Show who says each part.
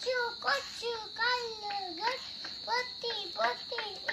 Speaker 1: Kochu, kochu, kallu, gud, putti, putti.